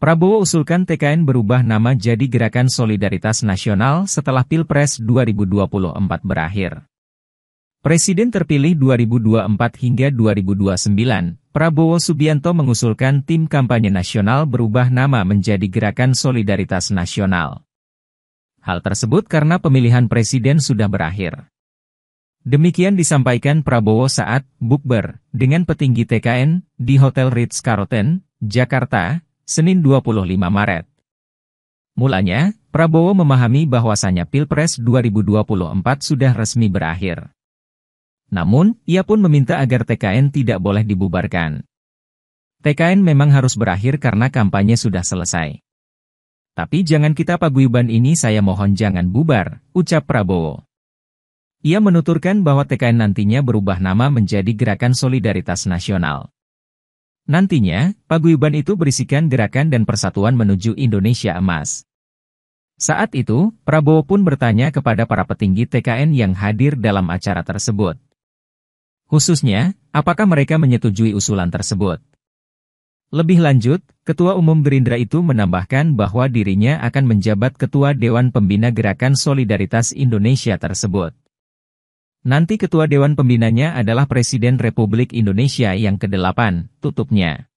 Prabowo usulkan TKN berubah nama jadi Gerakan Solidaritas Nasional setelah Pilpres 2024 berakhir. Presiden terpilih 2024 hingga 2029, Prabowo Subianto mengusulkan tim kampanye nasional berubah nama menjadi Gerakan Solidaritas Nasional. Hal tersebut karena pemilihan presiden sudah berakhir. Demikian disampaikan Prabowo saat bukber dengan petinggi TKN di Hotel Ritz-Carlton, Jakarta, Senin 25 Maret. Mulanya, Prabowo memahami bahwasanya Pilpres 2024 sudah resmi berakhir. Namun, ia pun meminta agar TKN tidak boleh dibubarkan. TKN memang harus berakhir karena kampanye sudah selesai. Tapi jangan kita paguyuban ini saya mohon jangan bubar, ucap Prabowo. Ia menuturkan bahwa TKN nantinya berubah nama menjadi Gerakan Solidaritas Nasional. Nantinya, paguyuban itu berisikan gerakan dan persatuan menuju Indonesia emas. Saat itu, Prabowo pun bertanya kepada para petinggi TKN yang hadir dalam acara tersebut. Khususnya, apakah mereka menyetujui usulan tersebut? Lebih lanjut, Ketua Umum Gerindra itu menambahkan bahwa dirinya akan menjabat Ketua Dewan Pembina Gerakan Solidaritas Indonesia tersebut. Nanti ketua Dewan Pembinanya adalah Presiden Republik Indonesia yang ke-8, tutupnya.